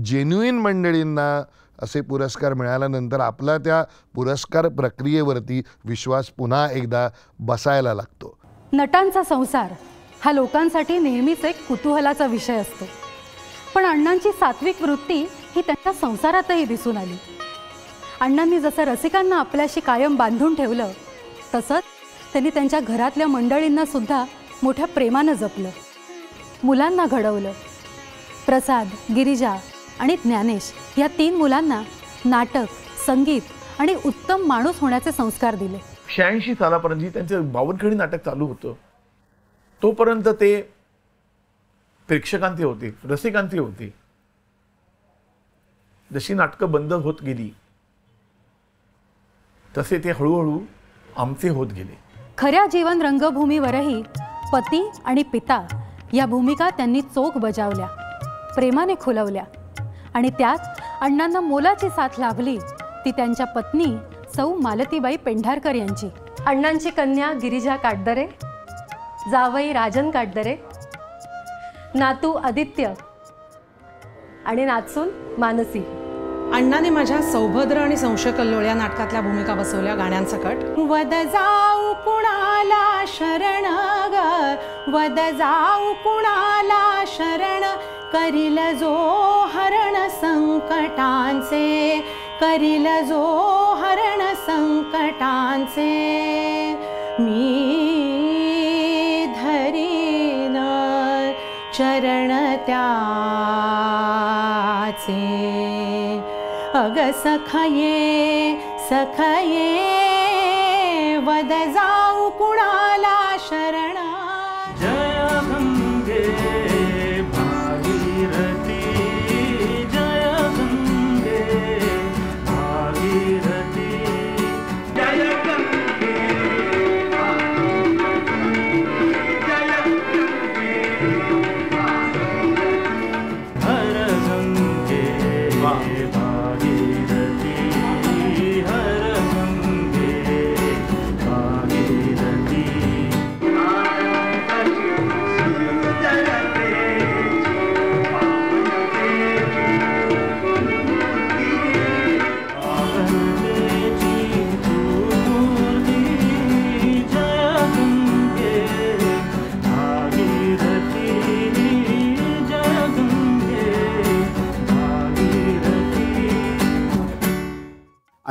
जेन्युईन मंडळींना असे पुरस्कार मिळाल्यानंतर आपला त्या पुरस्कार प्रक्रियेवरती विश्वास पुन्हा एकदा बसायला लागतो. नटांचा संसार हा लोकांसाठी नेहमीच एक कुतूहलाचा विषय असतो. पण अण्णांची सात्विक वृत्ती ही त्यांच्या संसारातही दिसून आली. अण्णांनी जसं रसिकांना आपल्याशी कायम बांधून ठेवलं तसंच त्यांनी त्यांच्या घरातल्या मंडळींना सुद्धा मोठ्या प्रेमानं जपलं. मुलांना घडवलं. प्रसाद गिरिजा आणि ज्ञानेश या तीन मुलांना नाटक संगीत आणि उत्तम माणूस होण्याचे संस्कार दिले. शहाऐंशी सालापर्यंत त्यांचं बावनखडी नाटक चालू होतं. तोपर्यंत ते प्रेक्षकांती होते रसिकांती होते. जशी नाटकं बंद होत गेली तसे ते हळूहळू आमचे होत गेले. खऱ्या जीवन रंगभूमीवरही पती आणि पिता या भूमिका त्यांनी चोख बजावल्या प्रेमाने खुलवल्या आणि त्यात अण्णांना मोलाची साथ लाभली ती त्यांच्या पत्नी सौ मालतीबाई पेंढारकर यांची. अण्णांची कन्या गिरिजा काटदरे जावई राजन काटदरे नातू आदित्य आणि नाचून मानसी. अण्णाने माझ्या सौभद्र आणि संशयकल्लोळ या नाटकातल्या भूमिका बसवल्या गाण्यांसकट. वद जाऊ कुणाला शरण ग? वद जाऊ कुणाला शरण? करील जो हरण संकटांचे. करील जो हरण संकटांचे. मी धरीन चरण त्या सखये सखये वद जाऊ कुणाला शरण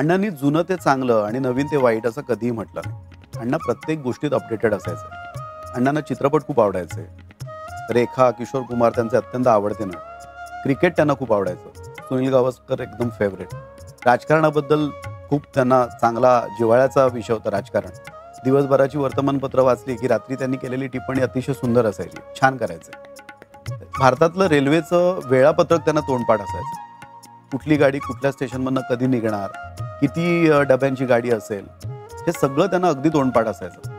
अण्णांनी जुनं ते चांगलं आणि नवीन ते वाईट असं कधीही म्हटलं नाही. अण्णा प्रत्येक गोष्टीत अपडेटेड असायचे. अण्णांना चित्रपट खूप आवडायचे. रेखा किशोर कुमार त्यांचे अत्यंत आवडते ना. क्रिकेट त्यांना खूप आवडायचं. सुनील गावस्कर एकदम फेवरेट राजकारणाबद्दल खूप त्यांना चांगला जिव्हाळ्याचा विषय होता राजकारण. दिवसभराची वर्तमानपत्र वाचली की रात्री त्यांनी केलेली टिप्पणी अतिशय सुंदर असायची. छान करायचे. भारतातलं रेल्वेचं वेळापत्रक त्यांना तोंडपाठ असायचं. कुठली गाडी कुठल्या स्टेशनमधनं कधी निघणार किती डब्यांची गाडी असेल हे सगळं त्यांना अगदी तोंडपाठ असायचं.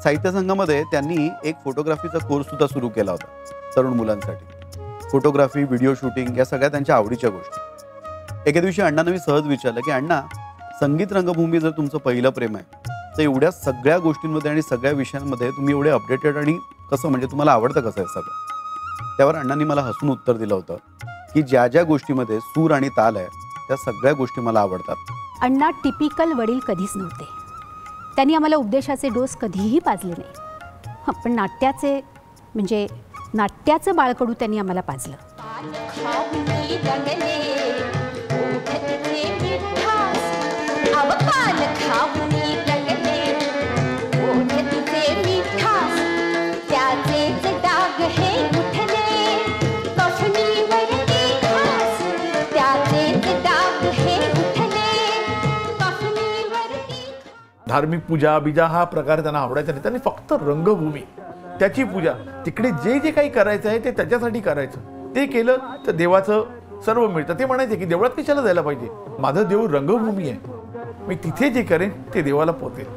साहित्य संघामध्ये त्यांनी एक फोटोग्राफीचा कोर्स सुद्धा सुरू केला होता तरुण मुलांसाठी. फोटोग्राफी व्हिडिओ शूटिंग या सगळ्या त्यांच्या आवडीच्या गोष्टी. एके दिवशी अण्णांना मी सहज विचारलं की अण्णा संगीत रंगभूमी जर तुमचं पहिलं प्रेम आहे तर एवढ्या सगळ्या गोष्टींमध्ये आणि सगळ्या विषयांमध्ये तुम्ही एवढे अपडेटेड आणि कसं म्हणजे तुम्हाला आवडतं कसं आहे सगळं? त्यावर अण्णांनी मला हसून उत्तर दिलं होतं. की ज्या ज्या गोष्टीमध्ये सूर आणि ताल आहे त्या सगळ्या गोष्टी मला आवडतात. अण्णा टिपिकल वडील कधीच नव्हते. त्यांनी आम्हाला उपदेशाचे डोस कधीही पाजले नाही. हं, पण नाट्याचे म्हणजे नाट्याचं बाळकडू त्यांनी आम्हाला पाजलं. धार्मिक पूजा बिजा हा प्रकार त्यांना आवडायचा नाही. त्यांनी फक्त रंगभूमी त्याची पूजा तिकडे जे जे काही करायचं आहे ते त्याच्यासाठी करायचं. ते केलं तर देवाचं सर्व मिळतं. ते म्हणायचे की देवळात कशाला जायला पाहिजे? माझं देव रंगभूमी आहे. मी तिथे जे करेन ते देवाला पोचेल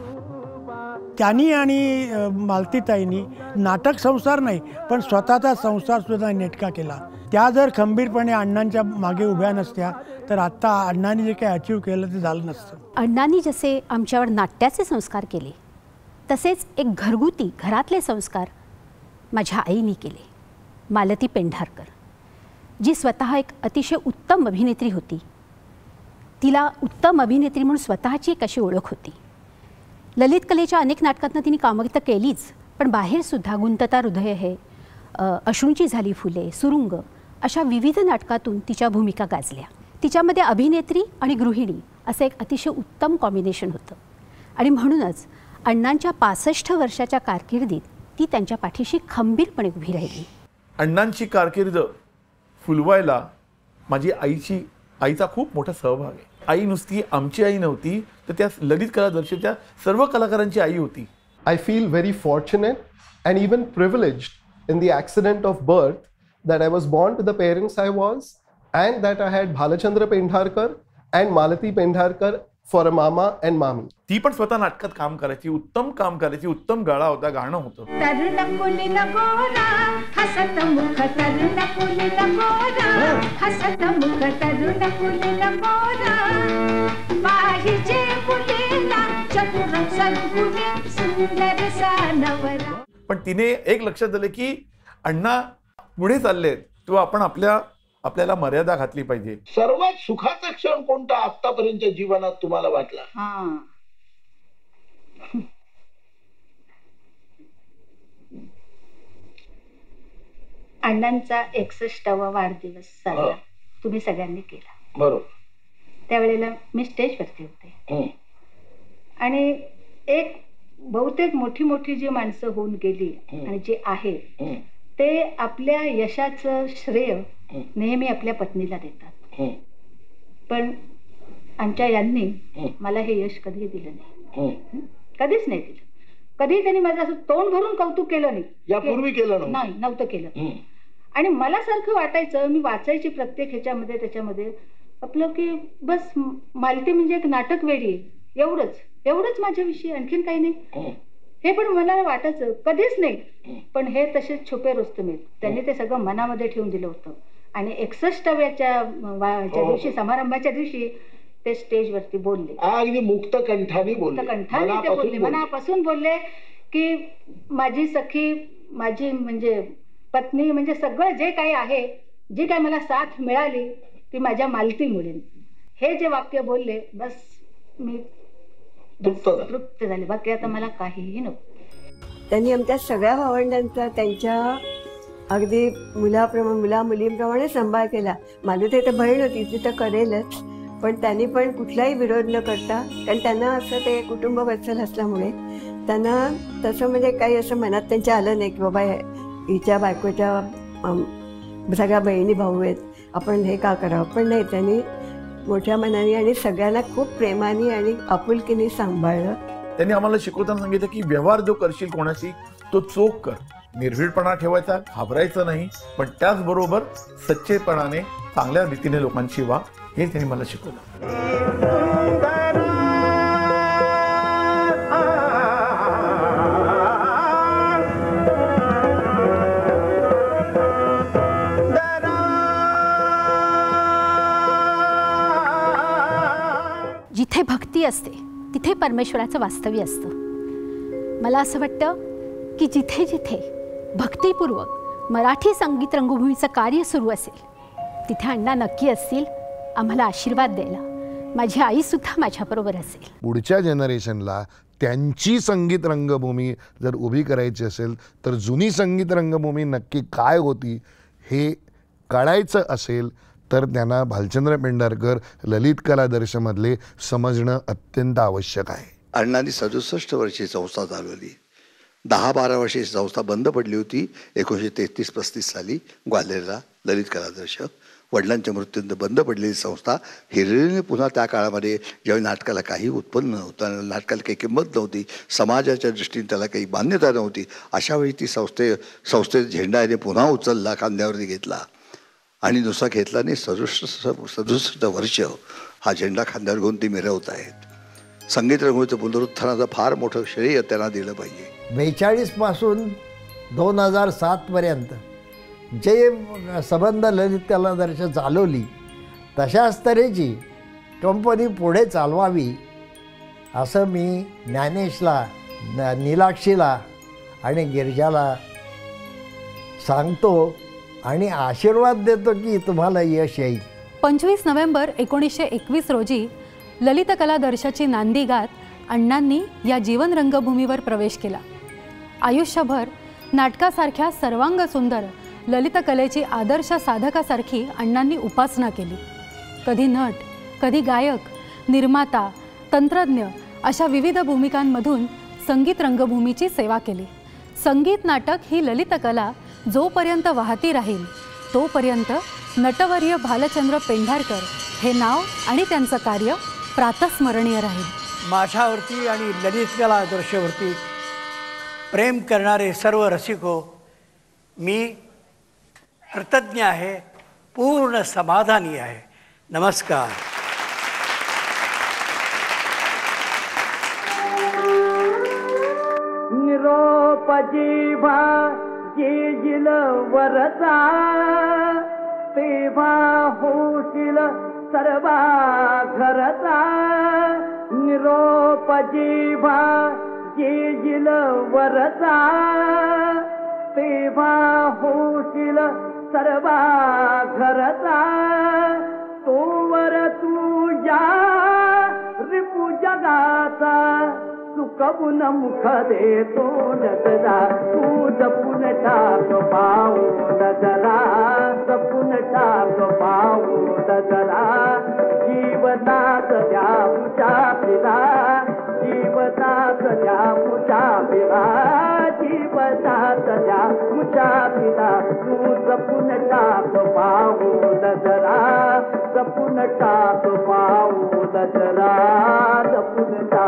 त्यांनी आणि मालतीताईंनी नाटक संसार नाही पण स्वतःचा संसार सुद्धा नेटका केला. त्या जर खंबीरपणे अण्णांच्या मागे उभ्या नसत्या तर आत्ता अण्णांनी जे काही अचीव केलं ते झालं नसतं. अण्णांनी जसे आमच्यावर नाट्याचे संस्कार केले तसेच एक घरगुती घरातले संस्कार माझ्या आईने केले मालती पेंढारकर जी स्वतः एक अतिशय उत्तम अभिनेत्री होती. तिला उत्तम अभिनेत्री म्हणून स्वतःची एक अशी ओळख होती. ललित कलेच्या अनेक नाटकातनं तिने कामं तर केलीच पण बाहेरसुद्धा गुंतता हृदय हे अश्रूंची झाली फुले सुरुंग अशा विविध नाटकातून तिच्या भूमिका गाजल्या. तिच्यामध्ये अभिनेत्री आणि गृहिणी असं एक अतिशय उत्तम कॉम्बिनेशन होतं. आणि म्हणूनच अण्णांच्या पासष्ट वर्षाच्या कारकिर्दीत ती त्यांच्या पाठीशी खंबीरपणे उभी राहिली. अण्णांची कारकीर्द फुलवायला माझी आईची आईचा खूप मोठा सहभाग आहे. आई नुसती आमची आई नव्हती तर त्या ललित कला दर्शनच्या सर्व कलाकारांची आई होती. I feel very fortunate and even privileged in the accident of birth that I was born to the parents I was and that I had Bhalachandra Pendharkar and Malati Pendharkar for a mama and mami. ती पण स्वतः नाटकात काम करायची उत्तम काम करायची उत्तम गळा होता गाणं होतं. पण तिने एक लक्षात आलं की अण्णा पुढे चाललेत तेव्हा आपण आपल्या आपल्याला मर्यादा घातली पाहिजे सर्वात सुखाचा क्षण कोणता आतापर्यंत जीवनात तुम्हाला वाटला अण्णांचा एकसष्टावा वाढदिवस साजरा. तुम्ही सगळ्यांनी केला बरोबर त्यावेळेला मी स्टेजवरती होते हं. आणि एक बहुतेक मोठी मोठी जी माणसं होऊन गेली. आणि जी आहे. ते आपल्या यशाचं श्रेय नेहमी आपल्या पत्नीला देतात. पण आमच्या यांनी मला हे यश कधी दिलं नाही. कधीच नाही दिलं. कधी त्यांनी माझं असं तोंड भरून कौतुक केलं नाही. यापूर्वी केलं नव्हतं. नाही नव्हतं केलं. आणि मला सारखं वाटायचं मी वाचायची प्रत्येक ह्याच्यामध्ये त्याच्यामध्ये. आपलं की बस मालती म्हणजे एक नाटक वेडी आहे. एवढंच. एवढंच माझ्याविषयी आणखीन काही नाही. हे पण मला वाटायचं कधीच नाही. पण हे तसेच छुपे रुस्तम आहेत त्यांनी ते सगळं मनामध्ये ठेवून दिलं होतं. आणि एकसष्टाव्याच्या ह्याच्या हो. दिवशी समारंभाच्या दिवशी ते स्टेजवरती बोलले. अगदी मुक्त कंठाने बोलले. कंठाने ते बोलले. मनापासून बोलले की माझी सखी माझी म्हणजे पत्नी म्हणजे सगळं जे काही आहे जी काही मला साथ मिळाली ती माझ्या मालतीमुळे. हे जे वाक्य बोलले बस मी तृप्त झाले. बाकी आता मला काहीही नको. त्यांनी आमच्या सगळ्या भावंडांचा त्यांच्या अगदी मुलाप्रमाणे मुला मुलींप्रमाणे सांभाळ केला. मालुते तर बहीण होती ती तर करेलच. पण त्यांनी पण कुठलाही विरोध न करता कारण त्यांना असं ते कुटुंब वत्सल असल्यामुळे त्यांना तसं म्हणजे काही असं मनात त्यांच्या आलं नाही की बाबा हिच्या बायकोच्या सगळ्या बहिणी भाऊ आहेत आपण हे का करावं? पण नाही त्यांनी मोठ्या मनाने आणि सगळ्यांना खूप प्रेमाने आणि आपुलकीने सांभाळलं. त्यांनी आम्हाला शिकवताना सांगितलं की व्यवहार जो करशील कोणाशी तो चोख कर. निर्भीडपणा ठेवायचा घाबरायचं नाही पण त्याचबरोबर सच्चेपणाने चांगल्या रीतीने लोकांशी वा हे त्यांनी मला शिकवलं. जिथे भक्ती असते तिथे परमेश्वराचं वास्तव्य असतं. मला असं वाटतं की जिथे जिथे भक्तीपूर्वक मराठी संगीत रंगभूमीचं कार्य सुरू असेल तिथे अण्णा नक्की असतील आम्हाला आशीर्वाद द्यायला. माझी आईसुद्धा माझ्याबरोबर असेल. पुढच्या जनरेशनला त्यांची संगीत रंगभूमी जर उभी करायची असेल तर जुनी संगीत रंगभूमी नक्की काय होती हे कळायचं असेल तर त्यांना भालचंद्र पेंढारकर ललित कला दर्शमधले समजणं अत्यंत आवश्यक आहे. अण्णांनी सदुसष्ट वर्षी संस्था चालवली. दहा बारा वर्षे संस्था बंद पडली होती. एकोणीसशे तेहतीस पस्तीस साली ग्वाल्हेरला ललित कलादर्श वडिलांच्या मृत्यूनंतर बंद पडलेली संस्था हिरिरीने पुन्हा त्या काळामध्ये ज्यावेळी नाटकाला काही उत्पन्न नव्हतं नाटकाला काही किंमत नव्हती समाजाच्या दृष्टीने त्याला काही मान्यता नव्हती अशावेळी ती संस्थे संस्थेचा झेंडा याने पुन्हा उचलला खांद्यावरती घेतला. आणि नुसता घेतला नाही सदुसष्ट सदुसष्ट वर्ष हा झेंडा खांद्यावर घेऊन ती मिरवत आहेत. संगीत रंगभूमीचं पुनरुत्थानाचं फार मोठं श्रेय त्यांना दिलं पाहिजे. बेचाळीसपासून दोन हजार सातपर्यंत जे संबंध ललित कलादर्श चालवली तशाच तऱ्हेची कंपनी पुढे चालवावी असं मी ज्ञानेशला न- नीलाक्षीला आणि गिरजाला सांगतो. आणि आशीर्वाद देतो की तुम्हाला यश येईल. पंचवीस नोव्हेंबर एकोणीसशे एकवीस रोजी ललित कलादर्शाची नांदी गात अण्णांनी या जीवन रंगभूमीवर प्रवेश केला. आयुष्यभर नाटकासारख्या सर्वांग सुंदर ललित कलेची आदर्श साधकासारखी अण्णांनी उपासना केली. कधी नट कधी गायक निर्माता तंत्रज्ञ अशा विविध भूमिकांमधून संगीत रंगभूमीची सेवा केली. संगीत नाटक ही ललित कला जोपर्यंत वाहती राहील तोपर्यंत नटवर्य भालचंद्र पेंढारकर हे नाव आणि त्यांचं कार्य प्रातस्मरणीय राहील. माझ्यावरती आणि ललित कला आदर्शवरती प्रेम करणारे सर्व रसिको मी कृतज्ञ आहे पूर्ण समाधानी आहे. नमस्कार. निरोप येईल वरचा तेव्हा होशील सर्वा घरचा निरोप जेव्हा येईल वरचा तेव्हा होशील सर्वा घरचा तोवर या रिपू जगाचा तू मुख देतो तो नजरा तू जपून टाक पाऊ नजरा जपून टाक पाऊ नजरा जीवनात द्या मुचा पिला. जीवनात द्या मुचा पिला. जीवनात द्या मुचा पिला. तू जपून टाक पाऊ नजरा जपून टाक पाऊ नजरा जपून टाक